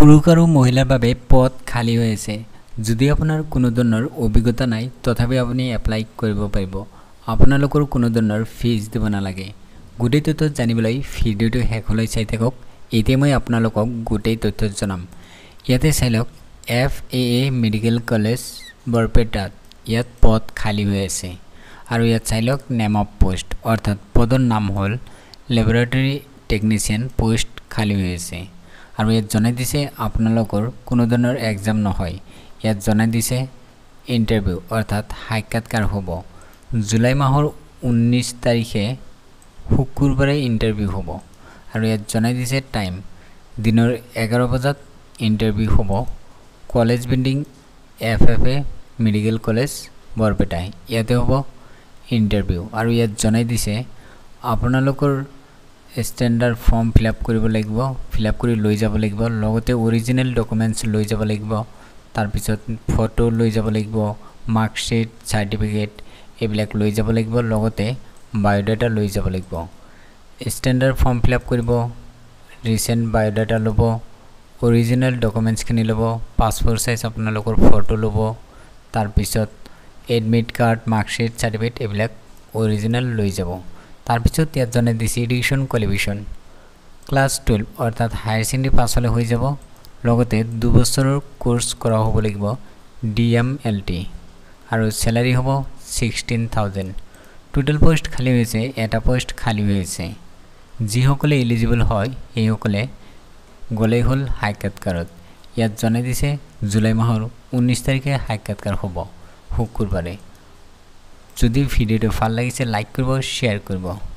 পুৰুষ আৰু মহিলাৰ বাবে পদ খালী হৈ আছে। যদি আপোনাৰ কোনো ধৰণৰ অভিজ্ঞতা নাই তথাপি আপুনি এপ্লাই কৰিব পাৰিব। আপোনালোকৰ কোনো ধৰণৰ ফিজ দিব নালাগে। গোটেই তথ্য জানিবলৈ ভিডিঅ'টো শেষলৈ চাই থাকক। এতিয়া মই আপোনালোকক গোটেই তথ্য জনাম। ইয়াতে চাই লওক F A A medical college বৰপেটাত ইয়াত পদ খালী হৈ আছে। আৰু ইয়াত চাই লওক নেম অফ পোষ্ট অৰ্থাৎ পদৰ নাম হ'ল লেবৰেটৰী টেকনিচিয়ান পোষ্ট খালী হৈ আছে। আৰু ইয়াত জনাই দিছে আপোনালোকৰ কোনো ধৰণৰ এক্সাম নহয়। ইয়াত জনাই দিছে ইণ্টাৰভিউ অৰ্থাৎ সাক্ষাৎকাৰ হ'ব। জুলাই মাহৰ ঊনৈছ তাৰিখে শুকুৰবাৰে ইণ্টাৰভিউ হ'ব। আৰু ইয়াত জনাই দিছে টাইম দিনৰ এঘাৰ বজাত ইণ্টাৰভিউ হ'ব college building F F A medical college বৰপেটাই ইয়াতে হ'ব ইণ্টাৰভিউ আৰু ইয়াত জনাই দিছে আপোনালোকৰ ষ্টেণ্ডাৰ্ড ফৰ্ম ফিল আপ কৰিব লাগিব ফিল আপ কৰি লৈ যাব লাগিব লগতে অৰিজিনেল ডকুমেণ্টছ লৈ যাব লাগিব তাৰপিছত ফটো লৈ যাব লাগিব মাৰ্কশ্বিট চাৰ্টিফিকেট এইবিলাক লৈ যাব লাগিব লগতে বায়'ডাটা লৈ যাব লাগিব। ষ্টেণ্ডাৰ্ড ফৰ্ম ফিল আপ কৰিব ৰিচেণ্ট বায়'ডাটা ল'ব অৰিজিনেল ডকুমেণ্টছখিনি ল'ব পাছপৰ্ট চাইজ আপোনালোকৰ ফটো ল'ব তাৰপিছত এডমিট কাৰ্ড মাৰ্কশ্বিট চাৰ্টিফিকেট এইবিলাক অৰিজিনেল লৈ যাব। তাৰপিছত ইয়াত জনাই দিছে এডুকেশ্যন কোৱালিফিকেশ্যন ক্লাছ টুৱেল্ভ অৰ্থাৎ হায়াৰ ছেকেণ্ডেৰী পাছ হ'লে হৈ যাব। লগতে দুবছৰৰ কোৰ্চ কৰা হ'ব লাগিব ডি এম এল টি আৰু চেলাৰী হ'ব ছিক্সটিন থাউজেণ্ড টোটেল পষ্ট খালী হৈছে এটা পষ্ট খালী হৈছে যিসকলে এলিজিবল হয় সেইসকলে গ'লেই হ'ল সাক্ষাৎকাৰত। ইয়াত জনাই দিছে জুলাই মাহৰ ঊনৈছ তাৰিখে সাক্ষাৎকাৰ হ'ব শুকুৰবাৰে। যদি ভিডিঅ'টো ভাল লাগিছে লাইক কৰিব শ্বেয়াৰ কৰিব